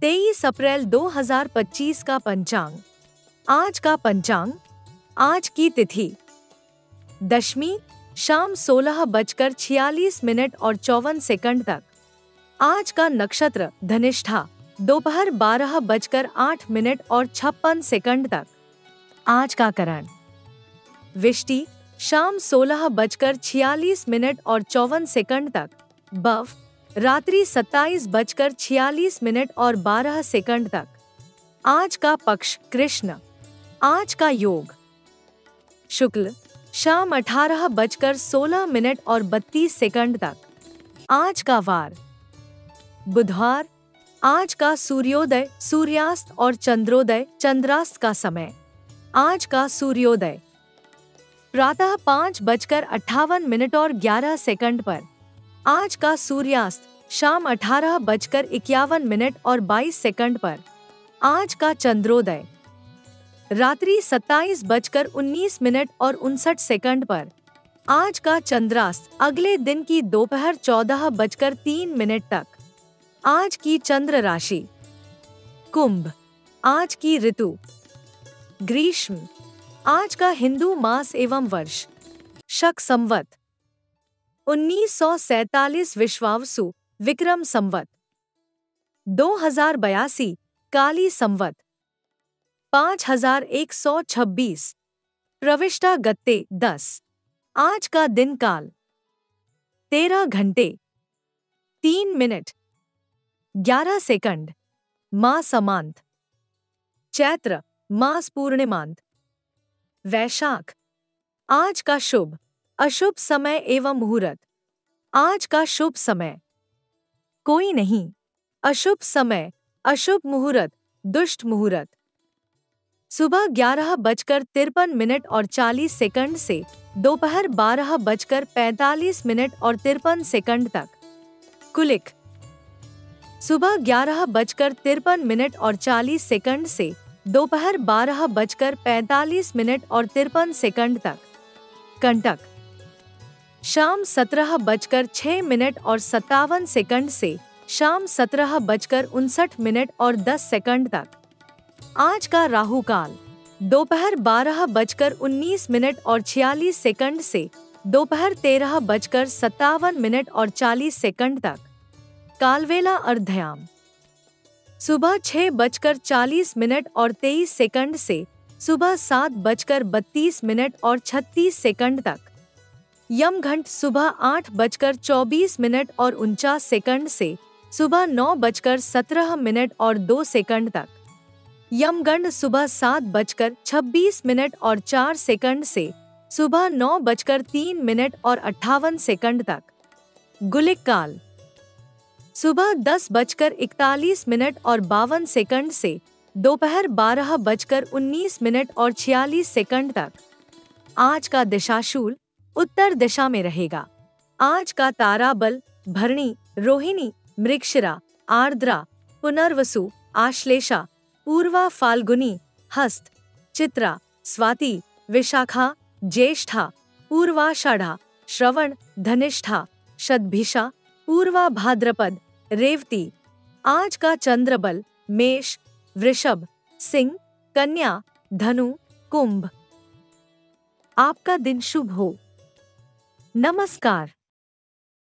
तेईस अप्रैल 2025 का पंचांग। आज का पंचांग, आज की तिथि। दशमी, शाम सोलह बजकर छियालीस मिनट और चौवन सेकंड तक। आज का नक्षत्र, धनिष्ठा, दोपहर बारह बजकर आठ मिनट और छप्पन सेकंड तक। आज का करण। विष्टि, शाम सोलह बजकर छियालीस मिनट और चौवन सेकंड तक। बफ रात्रि सत्ताईस बजकर छियालीस मिनट और बारह सेकंड तक। आज का पक्ष कृष्ण। आज का योग। शुक्ल, शाम अठारह बजकर सोलह मिनट और बत्तीस सेकंड तक। आज का वार। बुधवार, आज का सूर्योदय, सूर्यास्त और चंद्रोदय, चंद्रास्त का समय। आज का सूर्योदय। प्रातः पाँच बजकर अट्ठावन मिनट और ग्यारह सेकंड पर। आज का सूर्यास्त शाम अठारह बजकर इक्यावन मिनट और बाईस सेकंड पर। आज का चंद्रोदय। रात्रि सत्ताईस बजकर उन्नीस मिनट और उनसठ सेकंड पर। आज का चंद्रास्त अगले दिन की दोपहर चौदह बजकर तीन मिनट तक। आज की चंद्र राशि। कुंभ। आज की ऋतु। ग्रीष्म। आज का हिंदू मास एवं वर्ष। शक संवत। उन्नीस विश्वावसु। विक्रम संवत। दो हज़ार बयासी, काली संवत। पाँच हज़ार एक सौ छब्बीस, प्रविष्टा गत्ते, दस। आज का दिन काल। तेरह घंटे। तीन मिनट। ग्यारह सेकंड। माँ समांत। चैत्र, मास पूर्णिमांत। वैशाख। आज का शुभ। अशुभ समय एवं मुहूर्त। आज का शुभ समय। कोई नहीं। अशुभ समय, अशुभ मुहूर्त, दुष्ट मुहूर्त। सुबह ग्यारह बजकर तिरपन मिनट और चालीस सेकंड से दोपहर बारह बजकर पैंतालीस मिनट और तिरपन सेकंड तक। कुलिक। सुबह ग्यारह बजकर तिरपन मिनट और चालीस सेकंड से दोपहर बारह बजकर पैंतालीस मिनट और तिरपन सेकंड तक। कंटक। शाम सत्रह बजकर छह मिनट और सत्तावन सेकंड से शाम सत्रह बजकर उनसठ मिनट और दस सेकंड तक। आज का राहु काल, दोपहर बारह बजकर उन्नीस मिनट और छियालीस सेकंड से दोपहर तेरह बजकर सत्तावन मिनट और चालीस सेकंड तक। कालवेला अर्धयाम, सुबह छह बजकर चालीस मिनट और तेईस सेकंड से सुबह सात बजकर बत्तीस मिनट और छत्तीस सेकंड तक। यम घंट सुबह आठ बजकर चौबीस मिनट और उनचास सेकंड से सुबह नौ बजकर सत्रह मिनट और दो सेकंड तक। यमगंड सुबह सात बजकर छब्बीस मिनट और चार सेकंड से सुबह नौ बजकर तीन मिनट और अट्ठावन सेकंड तक। गुलिक काल सुबह दस बजकर इकतालीस मिनट और बावन सेकंड से दोपहर बारह बजकर उन्नीस मिनट और छियालीस सेकंड तक। आज का दिशाशूल उत्तर दिशा में रहेगा। आज का तारा बल भरणी, रोहिणी मृक्षरा आर्द्रा, पुनर्वसु, आश्लेषा, पूर्वा फाल्गुनी, हस्त, चित्रा, स्वाति, विशाखा, ज्येष्ठा, पूर्वाषाढ़ा, श्रवण, धनिष्ठा शतभिषा पूर्वा भाद्रपद, रेवती। आज का चंद्रबल, मेष, वृषभ, सिंह, कन्या, धनु, कुंभ। आपका दिन शुभ हो। नमस्कार।